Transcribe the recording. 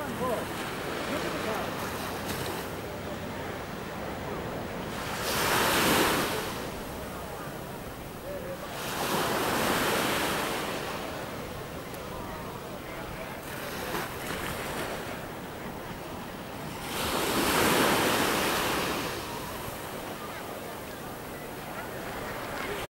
front row.